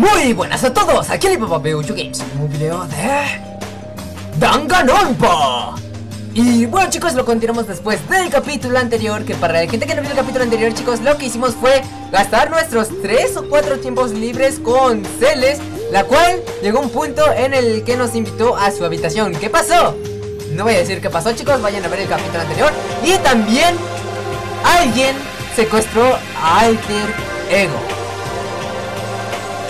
Muy buenas a todos, aquí el Peuchu Games, un video de Danganronpa. Y bueno chicos, lo continuamos después del capítulo anterior Que para la gente que no vio el capítulo anterior chicos Lo que hicimos fue gastar nuestros 3 o 4 tiempos libres con Celes La cual llegó un punto en el que nos invitó a su habitación ¿Qué pasó? No voy a decir qué pasó chicos, vayan a ver el capítulo anterior Y también alguien secuestró a Alter Ego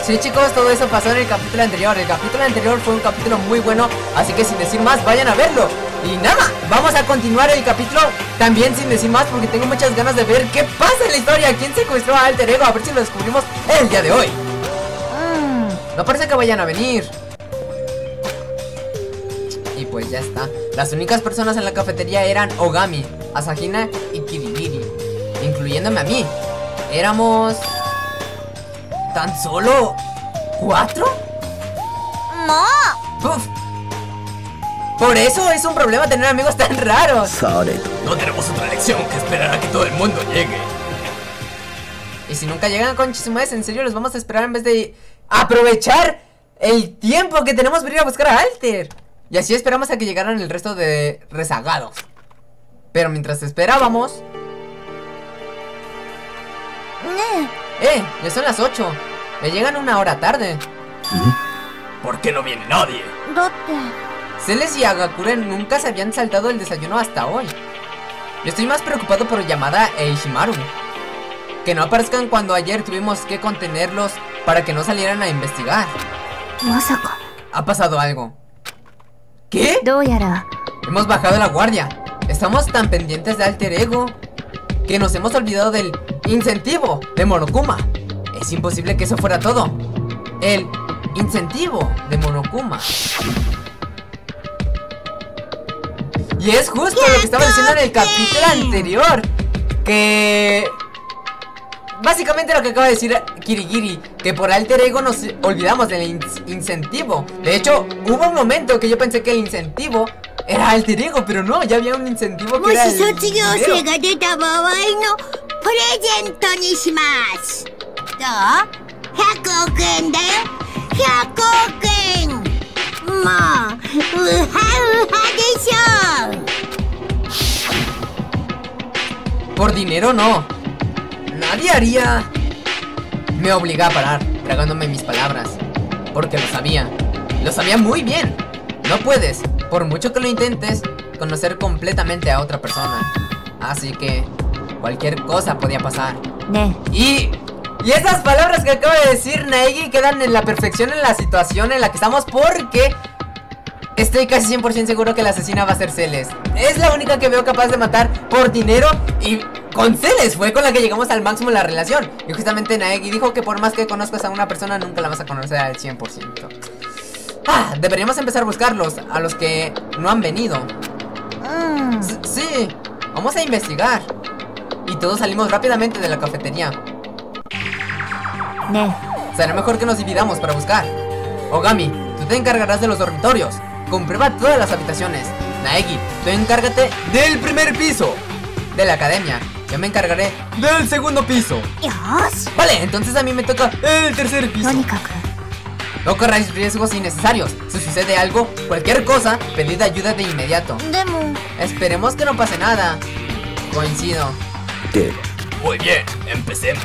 Sí chicos, todo eso pasó en el capítulo anterior. El capítulo anterior fue un capítulo muy bueno Así que sin decir más, vayan a verlo. Y nada, vamos a continuar el capítulo También sin decir más porque tengo muchas ganas de ver qué pasa en la historia ¿Quién secuestró a Alter Ego? A ver si lo descubrimos el día de hoy. Mm. No parece que vayan a venir. Y pues ya está. Las únicas personas en la cafetería eran Ogami, Asahina y Kirigiri Incluyéndome a mí. Éramos... ¿Tan solo cuatro? ¡No! Por eso es un problema tener amigos tan raros. No tenemos otra lección que esperar a que todo el mundo llegue. Y si nunca llegan con chismes, en serio los vamos a esperar en vez de aprovechar el tiempo que tenemos para ir a buscar a Alter. Y así esperamos a que llegaran el resto de rezagados. Pero mientras esperábamos... ¡Eh! Ya son las 8. Me llegan una hora tarde. ¿Por qué no viene nadie? Celes y Agakure nunca se habían saltado el desayuno hasta hoy. Yo estoy más preocupado por Yamada e Ishimaru. Que no aparezcan cuando ayer tuvimos que contenerlos para que no salieran a investigar. Ha pasado algo. ¿Qué? Hemos bajado la guardia. Estamos tan pendientes de Alter Ego que nos hemos olvidado del incentivo de Monokuma. Es imposible que eso fuera todo. El incentivo de Monokuma. Y es justo lo que estaba diciendo en el capítulo anterior. Que... Básicamente lo que acaba de decir Kirigiri Que por alter ego nos olvidamos del incentivo De hecho, hubo un momento que yo pensé que el incentivo era alter ego Pero no, ya había un incentivo que era el Por dinero no. Nadie haría... Me obliga a parar, tragándome mis palabras. Porque lo sabía. Lo sabía muy bien. No puedes, por mucho que lo intentes, conocer completamente a otra persona. Así que cualquier cosa podía pasar. Y y esas palabras que acaba de decir Naegi quedan en la perfección en la situación en la que estamos porque estoy casi 100% seguro que la asesina va a ser Celes. Es la única que veo capaz de matar por dinero y con Celes fue con la que llegamos al máximo la relación. Y justamente Naegi dijo que por más que conozcas a una persona nunca la vas a conocer al 100%. Ah, deberíamos empezar a buscarlos, a los que no han venido. Mm. sí, vamos a investigar. Y todos salimos rápidamente de la cafetería. Será mejor que nos dividamos para buscar. Ogami, tú te encargarás de los dormitorios. Comprueba todas las habitaciones. Naegi, tú encárgate del primer piso de la academia. Yo me encargaré del segundo piso. Vale, entonces a mí me toca el tercer piso. No corráis riesgos innecesarios. Si sucede algo, cualquier cosa, pedid ayuda de inmediato. Esperemos que no pase nada. Coincido. Muy bien, empecemos.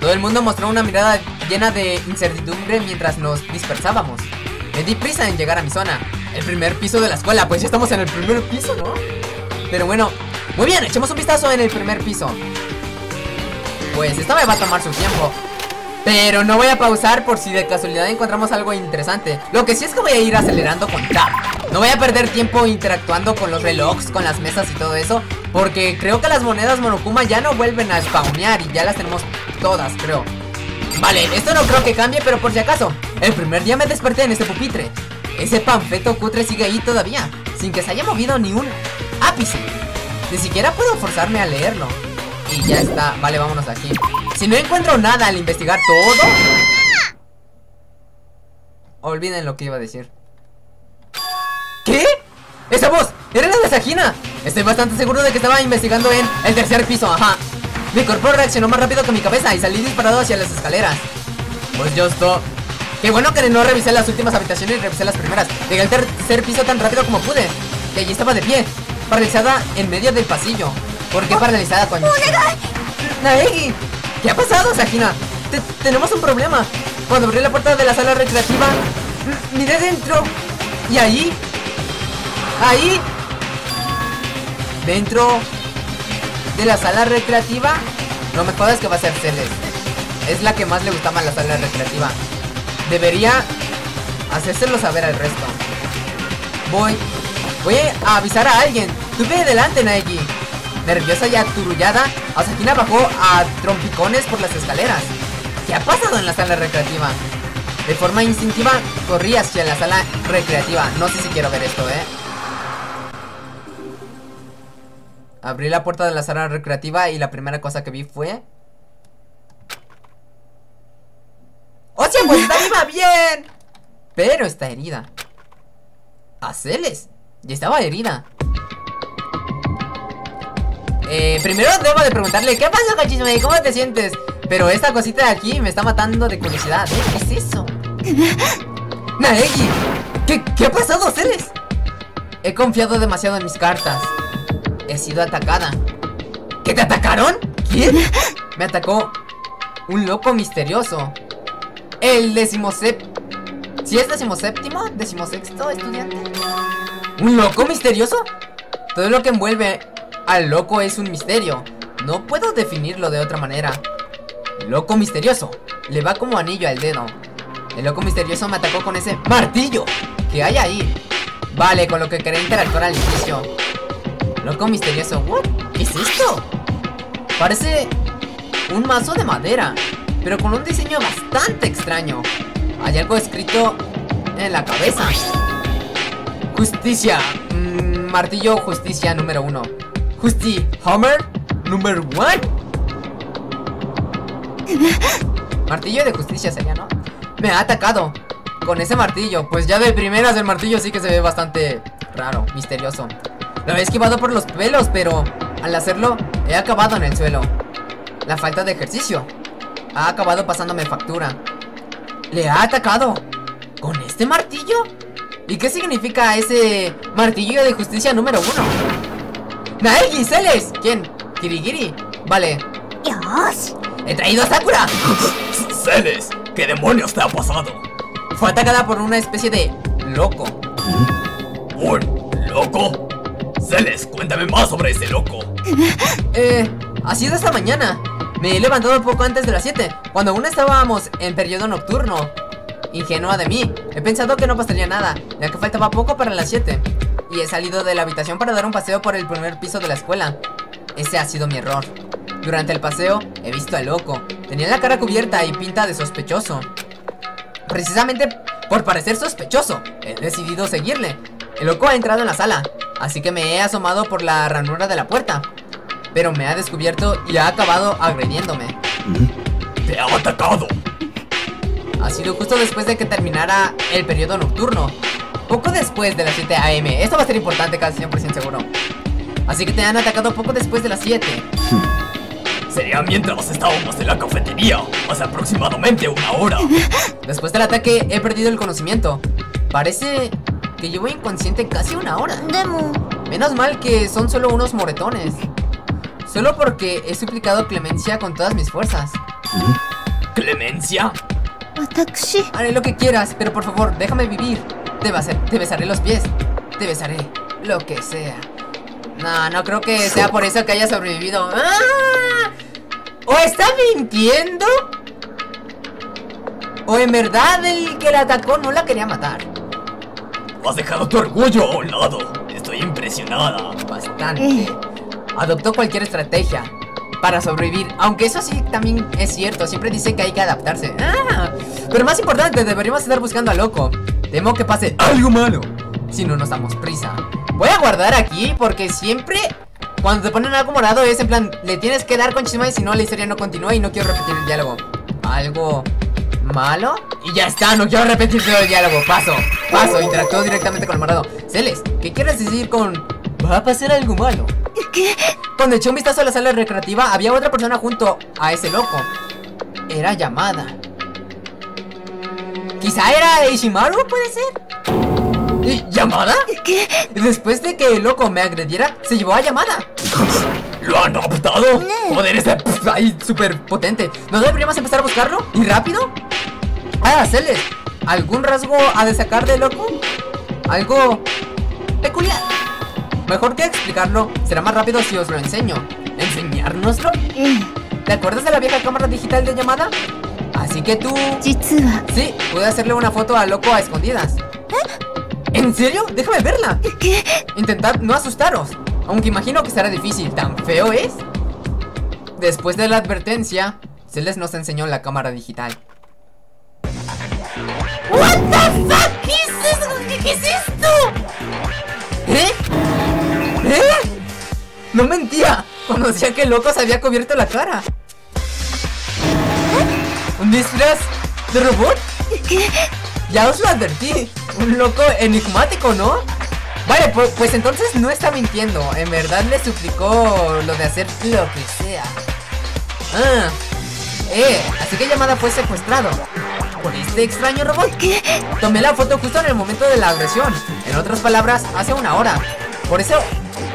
Todo el mundo mostró una mirada llena de incertidumbre mientras nos dispersábamos. Me di prisa en llegar a mi zona. El primer piso de la escuela, pues ya estamos en el primer piso, ¿no? Pero bueno, muy bien, echemos un vistazo en el primer piso. Pues esta me va a tomar su tiempo. Pero no voy a pausar por si de casualidad encontramos algo interesante. Lo que sí es que voy a ir acelerando con Tab No voy a perder tiempo interactuando con los relojes, con las mesas y todo eso Porque creo que las monedas Monokuma ya no vuelven a spawnear y ya las tenemos todas, creo. Vale, esto no creo que cambie, pero por si acaso El primer día me desperté en este pupitre. Ese panfleto cutre sigue ahí todavía Sin que se haya movido ni un ápice. Ni siquiera puedo forzarme a leerlo. Y ya está, vale, vámonos aquí Si no encuentro nada al investigar todo Olviden lo que iba a decir ¿Qué? ¡Esa voz! ¡Era la de Sajina! Estoy bastante seguro de que estaba investigando en el tercer piso, ajá mi cuerpo reaccionó más rápido que mi cabeza y salí disparado hacia las escaleras. Pues yo estoy... Qué bueno que no revisé las últimas habitaciones y revisé las primeras. Llegué al tercer piso tan rápido como pude. Y allí estaba de pie, paralizada en medio del pasillo. ¿Por qué paralizada con Naegi, ¿qué ha pasado, Sakina? tenemos un problema. Cuando abrí la puerta de la sala recreativa, miré dentro. Y ahí, ahí, dentro de la sala recreativa, no me jodas que va a ser Celeste. Es la que más le gustaba la sala recreativa. Debería hacérselo saber al resto. Voy, voy a avisar a alguien. Tú ve delante, Naegi. Nerviosa y aturullada, Asakina bajó a trompicones por las escaleras. ¿Qué ha pasado en la sala recreativa? De forma instintiva, corrí hacia la sala recreativa. No sé si quiero ver esto, ¿eh? Abrí la puerta de la sala recreativa y la primera cosa que vi fue... ¡Oh, sí, pues está viva! ¡Bien! Pero está herida. ¿A Celes? Y estaba herida. Eh, primero debo de preguntarle, ¿qué pasa, Cachisme? ¿Cómo te sientes? Pero esta cosita de aquí me está matando de curiosidad. ¿eh? ¿Qué es eso? Naegi, ¿qué, ¿qué ha pasado, Celes? He confiado demasiado en mis cartas. He sido atacada. ¿Qué te atacaron? ¿Quién? Me atacó un loco misterioso. El decimosep... ¿Si es decimoséptimo? ¿Decimosexto estudiante? ¿Un loco misterioso? Todo lo que envuelve al loco es un misterio. No puedo definirlo de otra manera. Loco misterioso. Le va como anillo al dedo. El loco misterioso me atacó con ese martillo que hay ahí. Vale, con lo que quería interactuar al inicio. Loco misterioso. ¿Qué es esto? Parece un mazo de madera, pero con un diseño bastante extraño. Hay algo escrito en la cabeza. Justicia. Mm, martillo justicia número uno. Justi Hammer Number one Martillo de justicia sería, ¿no? Me ha atacado Con ese martillo Pues ya de primeras el martillo sí que se ve bastante raro, misterioso Lo he esquivado por los pelos, pero Al hacerlo, he acabado en el suelo La falta de ejercicio Ha acabado pasándome factura Le ha atacado ¿Con este martillo? ¿Y qué significa ese martillo de justicia número uno? ¡Naegi, Celes! ¿Quién? ¿Kirigiri? Vale. ¡Dios! ¡He traído a Sakura! ¡Celes! ¿Qué demonios te ha pasado? Fue atacada por una especie de loco. ¿Un loco? Celes, cuéntame más sobre ese loco. Eh, ha sido esta mañana. Me he levantado un poco antes de las 7, cuando aún estábamos en periodo nocturno. Ingenua de mí. He pensado que no pasaría nada, ya que faltaba poco para las 7 y he salido de la habitación para dar un paseo por el primer piso de la escuela. Ese ha sido mi error. Durante el paseo he visto al loco. Tenía la cara cubierta y pinta de sospechoso. Precisamente por parecer sospechoso, he decidido seguirle. El loco ha entrado en la sala, así que me he asomado por la ranura de la puerta. Pero me ha descubierto y ha acabado agrediéndome. ¡Te ha atacado! Ha sido justo después de que terminara el periodo nocturno poco después de las 7 am. Esto va a ser importante, casi 100% seguro. Así que te han atacado poco después de las 7. Sería mientras estábamos en la cafetería, hace aproximadamente una hora. Después del ataque he perdido el conocimiento. Parece que llevo inconsciente casi una hora. Demo. Menos mal que son solo unos moretones. Solo porque he suplicado clemencia con todas mis fuerzas. ¿Clemencia? Haré lo que quieras, pero por favor, déjame vivir. Te, te besaré los pies. Te besaré lo que sea. No, no creo que sea por eso que haya sobrevivido. ¡Ah! ¿O está mintiendo? ¿O en verdad el que la atacó no la quería matar? Has dejado tu orgullo a un lado. Estoy impresionada. Bastante. Adoptó cualquier estrategia para sobrevivir. Aunque eso sí también es cierto. Siempre dice que hay que adaptarse. ¡Ah! Pero más importante, deberíamos estar buscando a Loco. Temo que pase algo malo si no nos damos prisa. Voy a guardar aquí porque siempre cuando te ponen algo morado es en plan, le tienes que dar con chisma y si no la historia no continúa y no quiero repetir el diálogo. ¿Algo malo? Y ya está, no quiero repetir todo el diálogo. Paso, paso, interactúo directamente con el morado. Celes, ¿qué quieres decir con va a pasar algo malo? ¿Qué? Cuando eché un vistazo a la sala recreativa, había otra persona junto a ese loco. Era llamada. Quizá era Ishimaru, puede ser. ¿Y llamada? ¿Qué? Después de que el loco me agrediera, se llevó a llamada. ¿Lo han raptado? Joder, ese pf, ahí súper potente. ¿No deberíamos empezar a buscarlo? ¿Y rápido? Ah, Celes. ¿Algún rasgo a desacar de loco? ¿Algo peculiar? Mejor que explicarlo, será más rápido si os lo enseño. ¿Enseñárnoslo? ええ ¿Te acuerdas de la vieja cámara digital de llamada? Así que tú... Sí, pude hacerle una foto al loco a escondidas. ¿Eh? ¿En serio? Déjame verla. ¿Qué? Intentad no asustaros. Aunque imagino que será difícil. ¿Tan feo es? Después de la advertencia, Celes nos enseñó la cámara digital. ¿Qué es eso? ¿Qué, es esto? ¿Eh? ¿Eh? No mentía. Cuando decía que el loco se había cubierto la cara. ¿Un disfraz de robot? Ya os lo advertí. Un loco enigmático, ¿no? Vale, pues, entonces no está mintiendo. En verdad le suplicó lo de hacer lo que sea. Ah. Eh, así que llamada fue secuestrado. Por este extraño robot. ¿Qué? Tomé la foto justo en el momento de la agresión. En otras palabras, hace una hora. Por eso,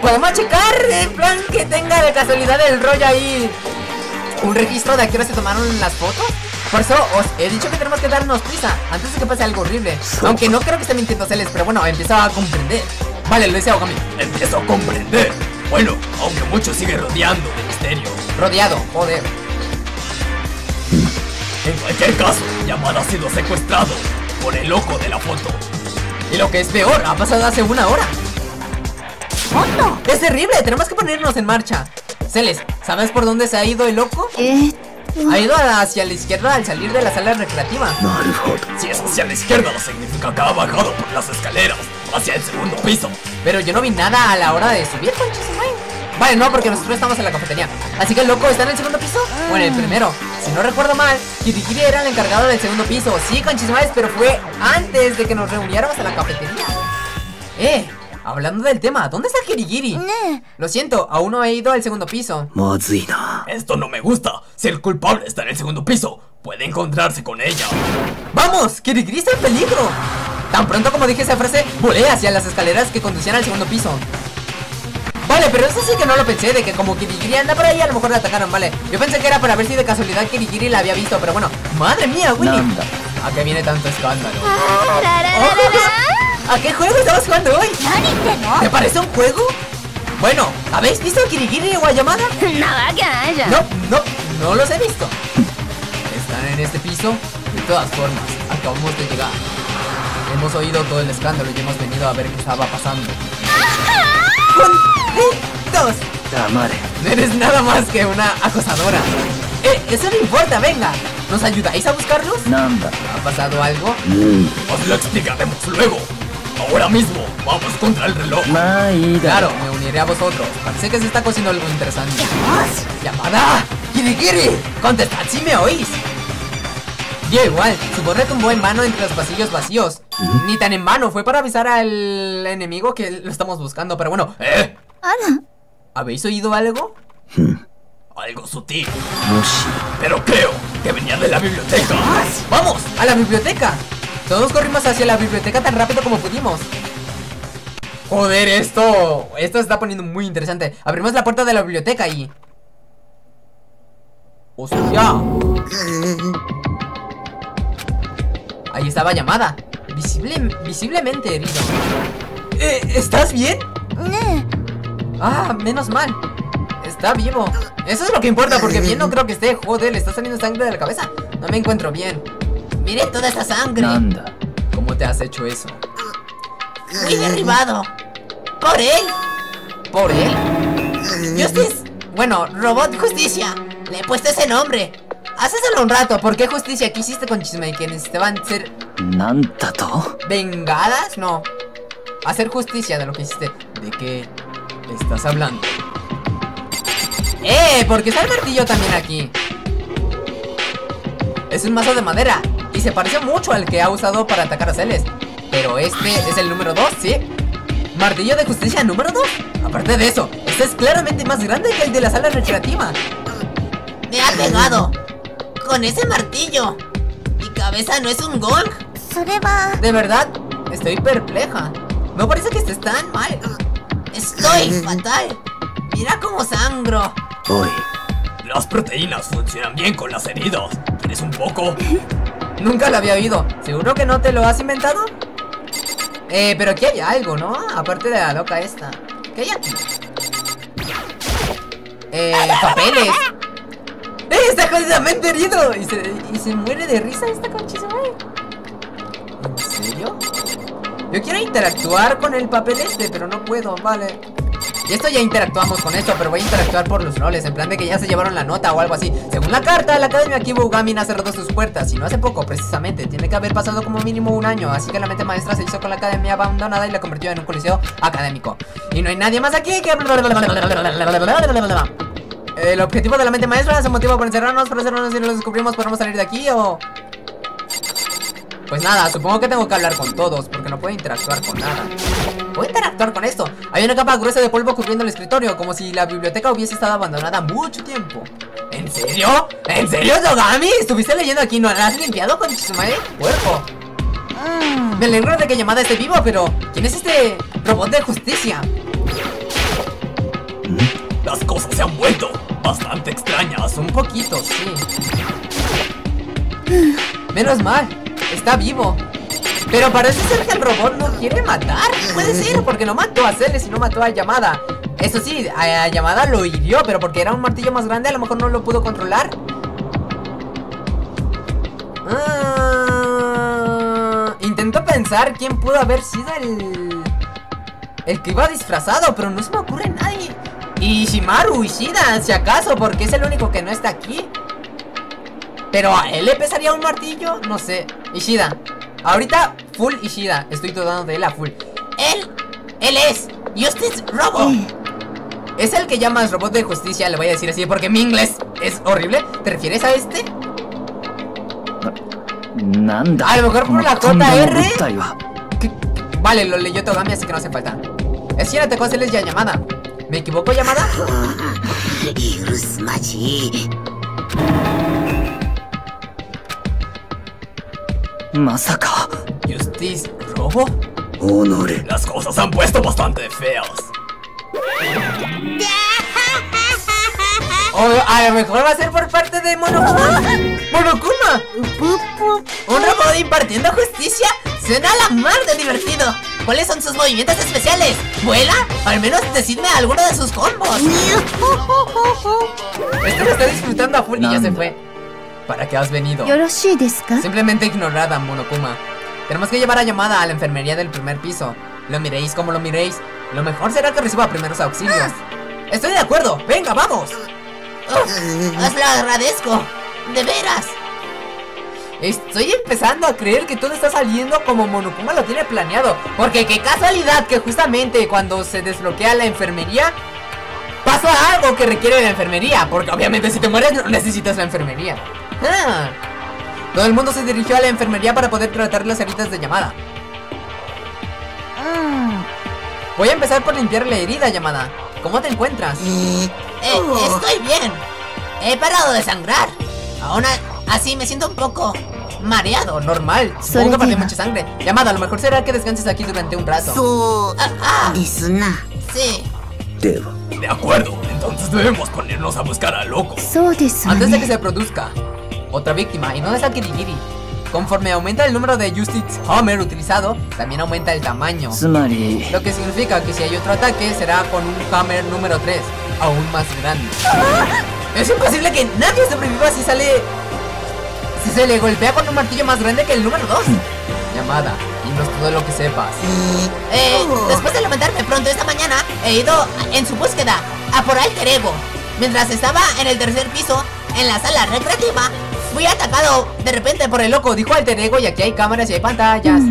podemos checar en plan que tenga de casualidad el rollo ahí. Un registro de a qué se tomaron las fotos. Por eso os he dicho que tenemos que darnos prisa antes de que pase algo horrible. Aunque no creo que esté mintiendo Celes, pero bueno, empieza a comprender. Vale, lo deseo, Okami. Empiezo a comprender. Bueno, aunque mucho sigue rodeando de misterio. Rodeado, joder. En cualquier caso, Yamada ha sido secuestrado por el loco de la foto. Y lo que es peor, ha pasado hace una hora. ¡Es terrible! Tenemos que ponernos en marcha. Celes, ¿sabes por dónde se ha ido el loco? えーっ Ha ido hacia la izquierda al salir de la sala recreativa. Si es hacia la izquierda, significa que ha bajado por las escaleras hacia el segundo piso. Pero yo no vi nada a la hora de subir, concha su madre. Vale, no, porque nosotros estamos en la cafetería. Así que el loco está en el segundo piso o en el primero. Si no recuerdo mal, Kirikiri era el encargado del segundo piso. Sí, conchismales, pero fue antes de que nos reuniéramos en la cafetería. Eh, Hablando del tema, ¿dónde está Kirigiri? Lo siento, aún no he ido al segundo piso. Mozina. Esto no me gusta. Si el culpable está en el segundo piso, puede encontrarse con ella. ¡Vamos! ¡Kirigiri está en peligro! Tan pronto como dije esa frase, volé hacia las escaleras que conducían al segundo piso. Vale, pero eso sí que no lo pensé, de que como Kirigiri anda por ahí, a lo mejor la atacaron, vale. Yo pensé que era para ver si de casualidad Kirigiri la había visto, pero bueno. ¡Madre mía, Willy! ¿A qué viene tanto escándalo? Oh, ¿A qué juego estabas jugando hoy? ¿Te parece un juego? Bueno, ¿habéis visto a Kirigiri Guayamada? No, no, no los he visto. Están en este piso. De todas formas, acabamos de llegar. Hemos oído todo el escándalo y hemos venido a ver qué estaba pasando. ¡Juntitos! madre! No eres nada más que una acosadora. Eh, eso no importa, venga. ¿Nos ayudáis a buscarlos? Nada. ¿Ha pasado algo? Mm. Os lo explicaremos luego. Ahora mismo, vamos contra el reloj. Maida. Claro, me uniré a vosotros. Parece que se está cocinando algo interesante. ¿Qué más? ¡Llamada! ¡Kirigiri! ¡Contestad si me oís! Yo igual, su voz retumbó en mano entre los pasillos vacíos. Ni tan en mano, fue para avisar al enemigo que lo estamos buscando, pero bueno. ¿Eh? ¿Habéis oído algo? Hmm. Algo sutil. No sé. Pero creo que venía de la biblioteca. ¡Vamos! ¡A la biblioteca! Todos corrimos hacia la biblioteca tan rápido como pudimos. Joder, esto... Esto se está poniendo muy interesante. Abrimos la puerta de la biblioteca y... ¡Hostia! Ahí estaba llamada. Visible, visiblemente herido. Eh, ¿Estás bien? ね Ah, menos mal. Está vivo. Eso es lo que importa, porque bien no creo que esté. Joder, le está saliendo sangre de la cabeza. No me encuentro bien. Mire toda esa sangre. Nanda, ¿cómo te has hecho eso? Fui derribado. Por él. ¿Por él? Justice. Bueno, Robot Justicia. Le he puesto ese nombre. Hacéselo un rato. ¿Por qué justicia que hiciste con Chismei? Que necesitaban ser. ¿Nantato? ¿Vengadas? No. Hacer justicia de lo que hiciste. ¿De qué estás hablando? ¡Eh! Porque está el martillo también aquí. Es un mazo de madera. Y se parece mucho al que ha usado para atacar a Celes. Pero este es el número 2, ¿sí? ¿Martillo de justicia número 2? Aparte de eso, este es claramente más grande que el de la sala recreativa Me ha pegado Con ese martillo. Mi cabeza no es un gol. De verdad, estoy perpleja. No parece que estés tan mal. Estoy fatal. Mira cómo sangro. Uy. Las proteínas funcionan bien con las heridas. ¿Quieres un poco? Nunca lo había oído. ¿Seguro que no te lo has inventado? Eh, pero aquí hay algo, ¿no? Aparte de la loca esta. ¿Qué hay aquí? Eh, papeles. ¡Eh, está jodidamente herido! Y se, y se muere de risa esta conchisa, ¿En serio? Yo quiero interactuar con el papel este, pero no puedo, vale. Y esto ya interactuamos con esto, pero voy a interactuar por los roles, en plan de que ya se llevaron la nota o algo así. Según la carta, la Academia Kibo Gamin ha cerrado sus puertas, y no hace poco, precisamente. Tiene que haber pasado como mínimo un año, así que la mente maestra se hizo con la Academia abandonada y la convirtió en un coliseo académico. Y no hay nadie más aquí que... El objetivo de la mente maestra se motiva por encerrarnos, por encerrarnos y no lo descubrimos, podemos salir de aquí o... Pues nada, supongo que tengo que hablar con todos, porque no puedo interactuar con nada. ¿Puedo interactuar con esto? Hay una capa gruesa de polvo cubriendo el escritorio, como si la biblioteca hubiese estado abandonada mucho tiempo. ¿En serio? ¿En serio, Dogami? ¿Estuviste leyendo aquí? ¿No la has limpiado con Tsumae? Cuerpo. Me alegro de que llamada esté vivo, pero ¿quién es este robot de justicia? Las cosas se han vuelto bastante extrañas. Un poquito, sí. Menos mal, está vivo. Pero parece ser que el robot no quiere matar. Puede ser, porque no mató a Celes y no mató a Yamada. Eso sí, a Yamada lo hirió, pero porque era un martillo más grande, a lo mejor no lo pudo controlar. Ah, intento pensar quién pudo haber sido el. El que iba disfrazado, pero no se me ocurre nadie. Y Shimaru Ishida, si acaso, porque es el único que no está aquí. Pero a él le pesaría un martillo, no sé. Ishida, Ahorita, full Ishida. Estoy dudando de él a full. Él, él es Justice robot. ¿Es el que llamas robot de justicia? Le voy a decir así porque mi inglés es horrible. ¿Te refieres a este? A lo mejor por la JR. ¿Qué? Vale, lo leyó Togami, así que no hace falta. Es cierto, ¿cuál es ya llamada? ¿Me equivoco, llamada? Masaka. ¿robo? Honore. Las cosas han puesto bastante feas. A lo mejor va a ser por parte de Monokuma. ¡Monokuma! ¿Un robot impartiendo justicia? Suena la mar de divertido. ¿Cuáles son sus movimientos especiales? ¿Vuela? Al menos decidme alguno de sus combos. Esto lo está disfrutando a full y ya se fue. ¿Para qué has venido? Simplemente ignorada, Monokuma. Tenemos que llevar a llamada a la enfermería del primer piso. Lo miréis como lo miréis. Lo mejor será que reciba primeros auxilios. Estoy de acuerdo. Venga, vamos. Os lo agradezco. De veras. Estoy empezando a creer que todo está saliendo como Monokuma lo tiene planeado. Porque qué casualidad que justamente cuando se desbloquea la enfermería pasa algo que requiere la enfermería. Porque obviamente si te mueres no necesitas la enfermería. Ah. Todo el mundo se dirigió a la enfermería para poder tratar las heridas de Yamada. Ah. Voy a empezar por limpiar la herida, Yamada. ¿Cómo te encuentras? Eh, eh, oh. Estoy bien. He parado de sangrar. Aún así me siento un poco mareado, normal. Supongo que mucha sangre. Yamada, a lo mejor será que descanses aquí durante un rato. Su... Ah, ah. Sí. De acuerdo, entonces debemos ponernos a buscar al loco. Antes de que se produzca otra víctima y no es al Kirigiri. Conforme aumenta el número de Justice Hammer utilizado, también aumenta el tamaño. Lo que significa que si hay otro ataque será con un Hammer número 3, aún más grande. Es imposible que nadie sobreviva si sale... Si se le golpea con un martillo más grande que el número 2. Llamada, y no es todo lo que sepas. Eh, oh. Después de levantarme pronto esta mañana, he ido en su búsqueda a por alter ego. Mientras estaba en el tercer piso, en la sala recreativa, fui atacado De repente por el loco, dijo Alter Ego y aquí hay cámaras y hay pantallas.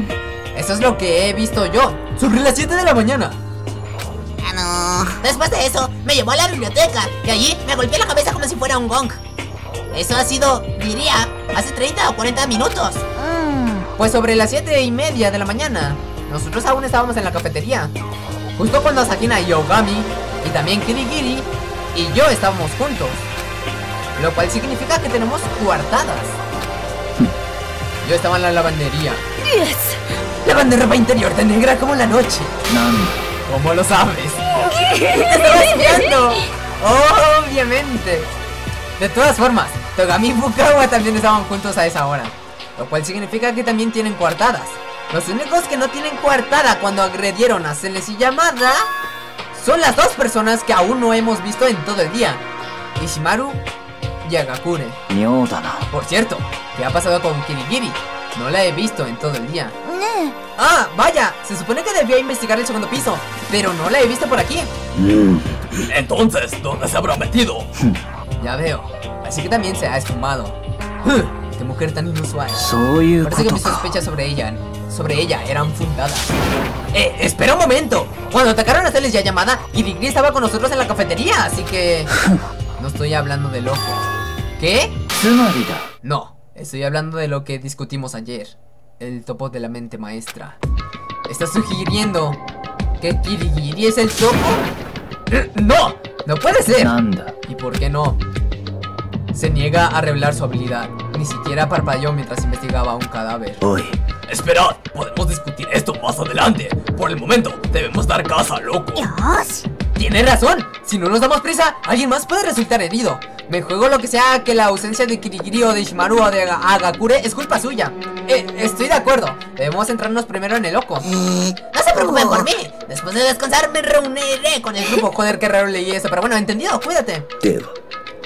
Eso es lo que he visto yo. Sobre las 7 de la mañana. Después de eso, me llevó a la biblioteca y allí me golpeé la cabeza como si fuera un gong. Eso ha sido, diría, hace 30 o 40 minutos. Pues sobre las 7 y media de la mañana, nosotros aún estábamos en la cafetería. Justo cuando Sakina y Ogami, y también Kirigiri, y yo estábamos juntos lo cual significa que tenemos coartadas. Yo estaba en la lavandería. ¡Diez! Lavando ropa interior tan negra como la noche. ¿Cómo lo sabes? ¡Te viendo! Obviamente. De todas formas, Togami y Fukawa también estaban juntos a esa hora. Lo cual significa que también tienen coartadas. Los únicos que no tienen coartada cuando agredieron a Celes y Yamada son las dos personas que aún no hemos visto en todo el día. Ishimaru Yagakure. Por cierto, ¿qué ha pasado con Kirigiri? No la he visto en todo el día. ¡Ah! ¡Vaya! Se supone que debía investigar el segundo piso, pero no la he visto por aquí. Entonces, ¿dónde se habrá metido? Ya veo. Así que también se ha esfumado. ¡Qué mujer tan inusual! Parece que mis sospechas sobre ella, sobre ella eran fundadas. ¡Eh! ¡Espera un momento! Cuando atacaron a Celes ya llamada, Kirigiri estaba con nosotros en la cafetería, así que... No estoy hablando de loco. ¿Qué? No, estoy hablando de lo que discutimos ayer. El topo de la mente maestra. ¿Estás sugiriendo que Kirigiri es el topo? ¡No! ¡No puede ser! ¿Y por qué no? Se niega a revelar su habilidad. Ni siquiera parpadeó mientras investigaba un cadáver. Uy. Esperad, podemos discutir esto más adelante. Por el momento, debemos dar casa, loco. ¿Dios? Tienes razón, si no nos damos prisa, alguien más puede resultar herido. Me juego lo que sea que la ausencia de Kirigiri o de Ishimaru o de Agakure es culpa suya. Eh, Estoy de acuerdo, debemos centrarnos primero en el loco mm. No se preocupen por oh. mí, después de descansar me reuniré con el grupo. Joder, qué raro leí eso, pero bueno, entendido, cuídate.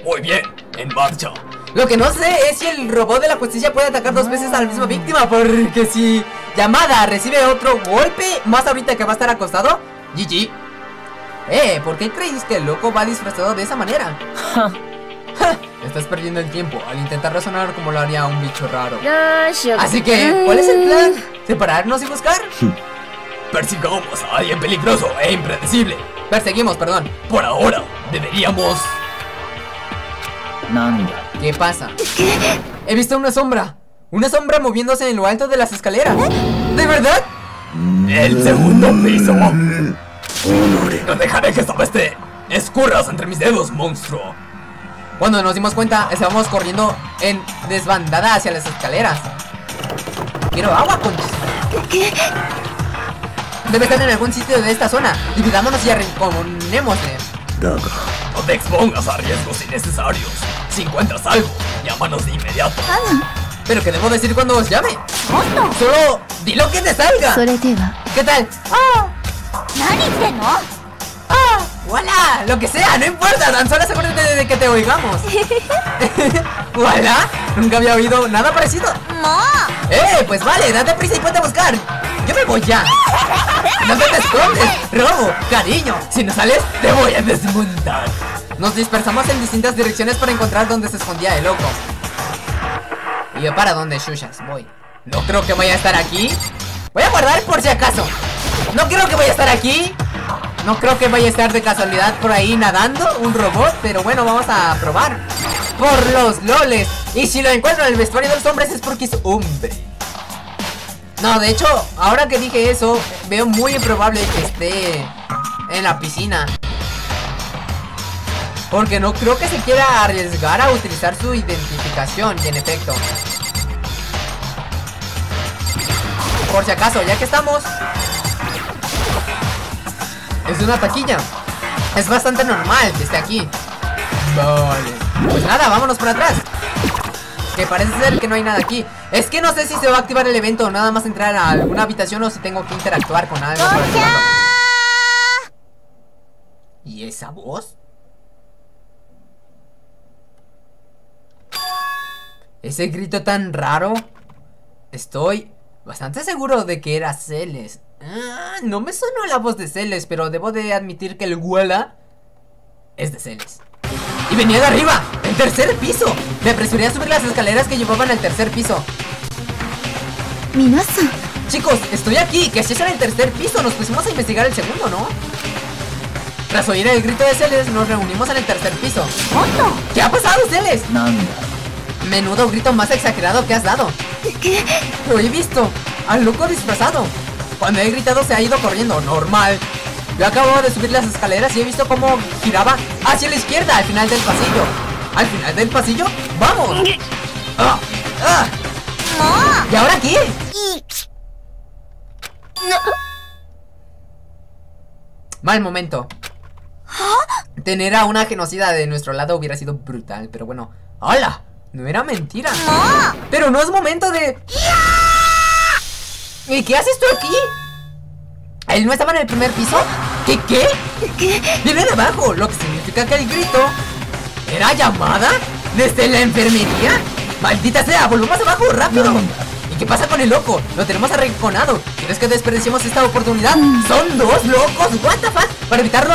Muy bien, en marcha. Lo que no sé es si el robot de la justicia puede atacar dos veces a la misma víctima Porque si Yamada recibe otro golpe Más ahorita que va a estar acostado GG ¡Eh! ¿Por qué creéis que el loco va disfrazado de esa manera? Estás perdiendo el tiempo al intentar razonar como lo haría un bicho raro. Así que, ¿cuál es el plan? ¿Separarnos y buscar? Persigamos a alguien peligroso e impredecible. Perseguimos, perdón. Por ahora, deberíamos... ¿Qué pasa? He visto una sombra. Una sombra moviéndose en lo alto de las escaleras. ¿De verdad? El segundo piso. No dejaré que esta peste escurras entre mis dedos, monstruo. Cuando nos dimos cuenta, estábamos corriendo en desbandada hacia las escaleras. Quiero agua, conchas. ¿Qué? Debe estar en algún sitio de esta zona. Dividámonos y arrinconémosle. Daga. No te expongas a riesgos innecesarios. Si encuentras algo, llámanos de inmediato. ¿Pero qué debo decir cuando os llame? Solo di lo que te salga. ¿Qué tal? ¡Ah! 何言ってんの ¡Ah! ¡Voilà! Lo que sea, no importa, tan solo asegúrate de que te oigamos. ¡Voilà! Nunca había oído nada parecido. も ¡Eh! Pues vale, date prisa y ponte a buscar. Yo me voy ya. No te te escondes. Robo, cariño. Si no sales, te voy a desmontar. Nos dispersamos en distintas direcciones para encontrar dónde se escondía el loco. ¿Y yo para dónde, Shushas? Voy. No creo que vaya a estar aquí. Voy a guardar por si acaso. No creo que vaya a estar aquí. No creo que vaya a estar de casualidad por ahí nadando un robot. Pero bueno, vamos a probar. Por los loles. Y si lo encuentro en el vestuario de los hombres es porque es hombre. No, de hecho, ahora que dije eso, veo muy improbable que esté en la piscina. Porque no creo que se quiera arriesgar a utilizar su identificación, y en efecto. Por si acaso, ya que estamos... Es una taquilla. Es bastante normal que esté aquí. Vale. Pues nada, vámonos para atrás. Que parece ser que no hay nada aquí. Es que no sé si se va a activar el evento o nada más entrar a alguna habitación o si tengo que interactuar con algo. por. ¿Y esa voz? Ese grito tan raro. Estoy bastante seguro de que era Celes. Ah, no me sonó la voz de Celes, pero debo de admitir que el Wala es de Celes. ¡Y venía de arriba! ¡El tercer piso! Me apresuré a subir las escaleras que llevaban al tercer piso. ¡Minasa! Chicos, estoy aquí, que si es en el tercer piso, nos pusimos a investigar el segundo, ¿no? Tras oír el grito de Celes, nos reunimos en el tercer piso. ¡Hondo! ¿Qué ha pasado, Celes? Nanda. Menudo grito más exagerado que has dado. ¿Qué? Lo he visto. Al loco disfrazado. Cuando he gritado se ha ido corriendo. Normal. Yo acabo de subir las escaleras y he visto cómo giraba hacia la izquierda al final del pasillo. ¿Al final del pasillo? ¡Vamos! ¡Ah! ¡Ah! ¿Y ahora qué? Mal momento. Tener a una genocida de nuestro lado hubiera sido brutal, pero bueno. ¡Hala! No era mentira. Pero no es momento de... ¿Y qué haces tú aquí? ¿Él no estaba en el primer piso? ¿Qué qué? Viene de abajo, lo que significa que el grito... ¿Era llamada? ¿Desde la enfermería? ¡Maldita sea! ¡Volvamos abajo, rápido! ¿Y qué pasa con el loco? Lo tenemos arrinconado. ¿Quieres que desperdiciemos esta oportunidad? ¡Son dos locos! ¿What the fuck? Para evitarlo,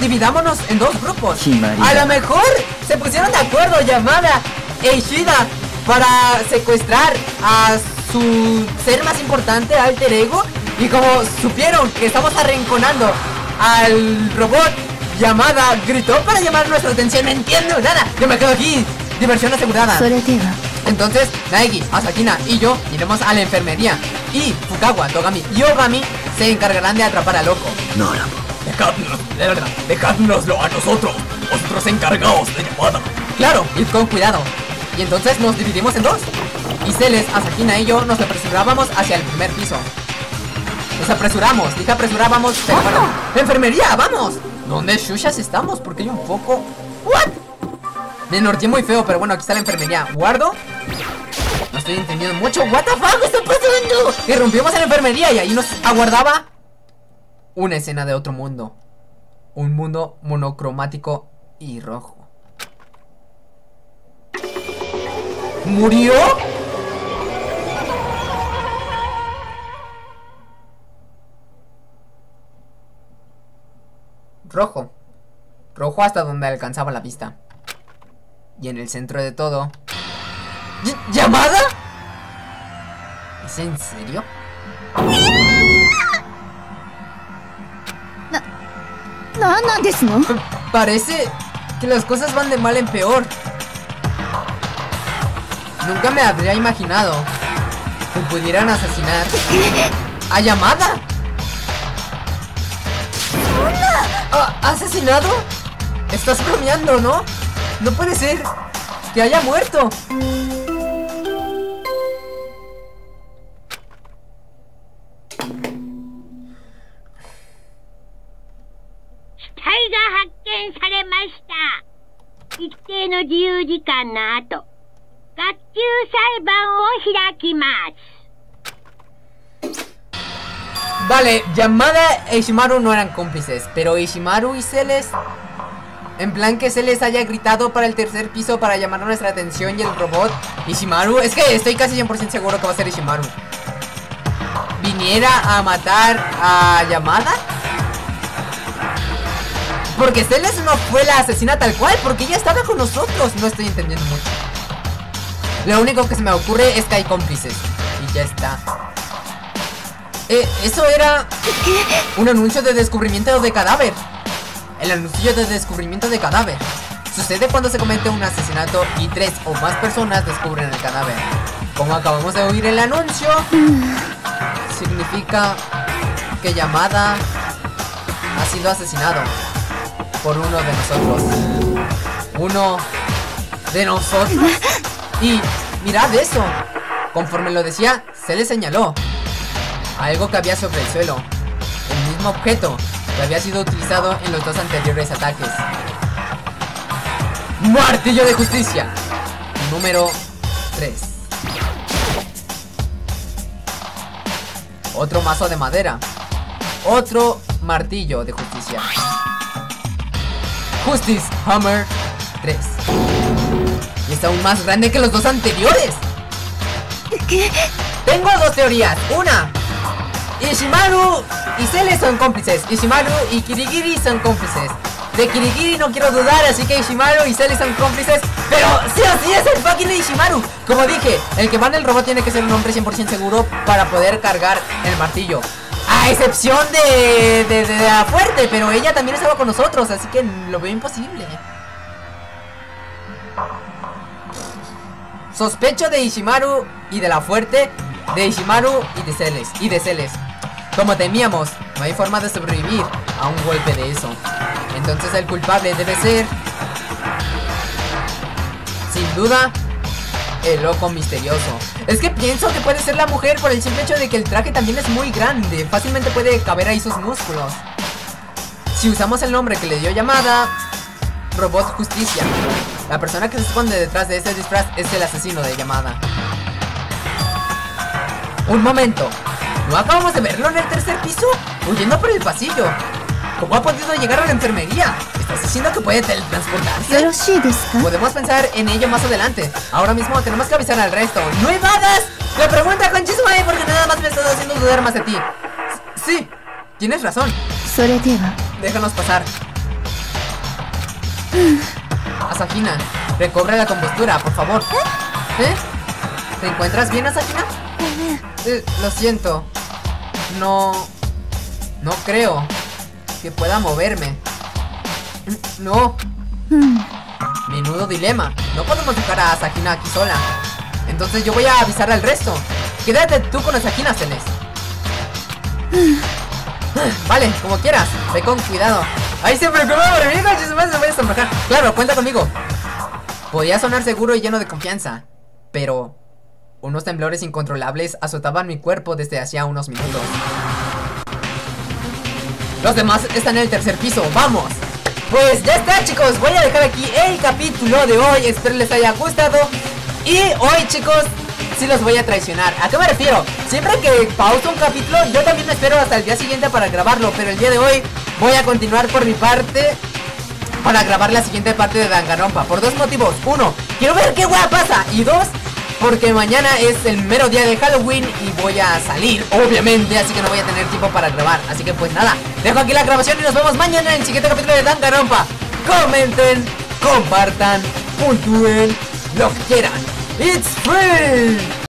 dividámonos en dos grupos. Sí. A lo mejor se pusieron de acuerdo, llamada e Ishida, para secuestrar a su ser más importante, Alter Ego. Y como supieron que estamos arrinconando al robot llamada gritó para llamar nuestra atención, no entiendo nada, yo me quedo aquí, diversión asegurada. Entonces, Naegi, Asakina y yo iremos a la enfermería y Fukawa, Togami y Ogami se encargarán de atrapar a Loco. No, no. Dejadnos, de verdad, dejadnoslo a nosotros. Vosotros encargados de llamada. Claro, y con cuidado. Y entonces nos dividimos en dos. Y Celes, Asakina y yo nos apresurábamos hacia el primer piso. Nos apresuramos, dije apresurábamos, pero bueno. ¡Enfermería, vamos! ¿Dónde chuchas estamos? Porque hay un foco. ¿What? Me norteé muy feo, pero bueno, aquí está la enfermería. ¿Guardo? No estoy entendiendo mucho. ¿What the fuck está pasando? Irrumpimos en la enfermería y ahí nos aguardaba una escena de otro mundo. Un mundo monocromático y rojo. ¿Murió? rojo. Rojo hasta donde alcanzaba la vista. Y en el centro de todo... ¿Llamada? ¿Es en serio? ¿no? Parece que las cosas van de mal en peor. Nunca me habría imaginado que pudieran asesinar a llamada ¿Asesinado? Estás bromeando, ¿no? No puede ser que haya muerto. Vale, Yamada e Ishimaru no eran cómplices, pero Ishimaru y Celes... En plan que Celes haya gritado para el tercer piso para llamar nuestra atención y el robot Ishimaru... Es que estoy casi 100% seguro que va a ser Ishimaru. Viniera a matar a Yamada. Porque Celes no fue la asesina tal cual, porque ella estaba con nosotros. No estoy entendiendo mucho. Lo único que se me ocurre es que hay cómplices. Y ya está. Eh, eso era un anuncio de descubrimiento de cadáver. El anuncio de descubrimiento de cadáver. Sucede cuando se comete un asesinato y tres o más personas descubren el cadáver. Como acabamos de oír el anuncio, significa que Yamada ha sido asesinado por uno de nosotros. Uno de nosotros. Y mirad eso. Conforme lo decía, se le señaló algo que había sobre el suelo. El mismo objeto que había sido utilizado en los dos anteriores ataques. Martillo de justicia. Número 3. Otro mazo de madera. Otro martillo de justicia. Justice Hammer 3. Y es aún más grande que los dos anteriores. Tengo dos teorías. Una, Ishimaru y Cele son cómplices. Ishimaru y Kirigiri son cómplices. De Kirigiri no quiero dudar, así que Ishimaru y Cele son cómplices. Pero sí o sí es el fucking Ishimaru. Como dije, el que en el robot tiene que ser un hombre 100% seguro para poder cargar el martillo. A excepción de, de, de la fuerte, pero ella también estaba con nosotros, así que lo veo imposible. Sospecho de Ishimaru y de la fuerte, de Ishimaru y de Celes, y de Celes. Como temíamos, no hay forma de sobrevivir a un golpe de eso. Entonces el culpable debe ser, sin duda, el loco misterioso. Es que pienso que puede ser la mujer por el simple hecho de que el traje también es muy grande. Fácilmente puede caber ahí sus músculos. Si usamos el nombre que le dio llamada, Robot Justicia. La persona que se esconde detrás de ese disfraz es el asesino de llamada. Un momento. ¿No acabamos de verlo en el tercer piso? Huyendo por el pasillo. ¿Cómo ha podido llegar a la enfermería? ¿Estás diciendo que puede teletransportarse? Podemos pensar en ello más adelante. Ahora mismo tenemos que avisar al resto. ¡No evadas! La pregunta con Chismai porque nada más me estás haciendo dudar más de ti. Sí, tienes razón. Déjanos pasar. Asahina, recobra la compostura, por favor. ¿Eh? ¿Eh? ¿Te encuentras bien, Asahina? Lo siento. No... No creo que pueda moverme. No. うん Menudo dilema. No podemos dejar a Asakina aquí sola. Entonces yo voy a avisar al resto. Quédate tú con Asakina, Celes. Vale, como quieras. Ve con cuidado. ¡Ay, se preocupa por mí! coches, se voy a. Claro, cuenta conmigo. Podía sonar seguro y lleno de confianza. Pero... Unos temblores incontrolables azotaban mi cuerpo desde hacía unos minutos. Los demás están en el tercer piso. ¡Vamos! Pues ya está chicos, voy a dejar aquí el capítulo de hoy, espero les haya gustado Y hoy chicos, sí los voy a traicionar ¿A qué me refiero? Siempre que pauso un capítulo, yo también me espero hasta el día siguiente para grabarlo Pero el día de hoy voy a continuar por mi parte Para grabar la siguiente parte de Danganronpa Por dos motivos, uno, quiero ver qué hueá pasa Y dos, porque mañana es el mero día de Halloween y voy a salir, obviamente, así que no voy a tener tiempo para grabar. Así que pues nada, dejo aquí la grabación y nos vemos mañana en el siguiente capítulo de Danganronpa. Comenten, compartan, puntúen, lo que quieran. It's free.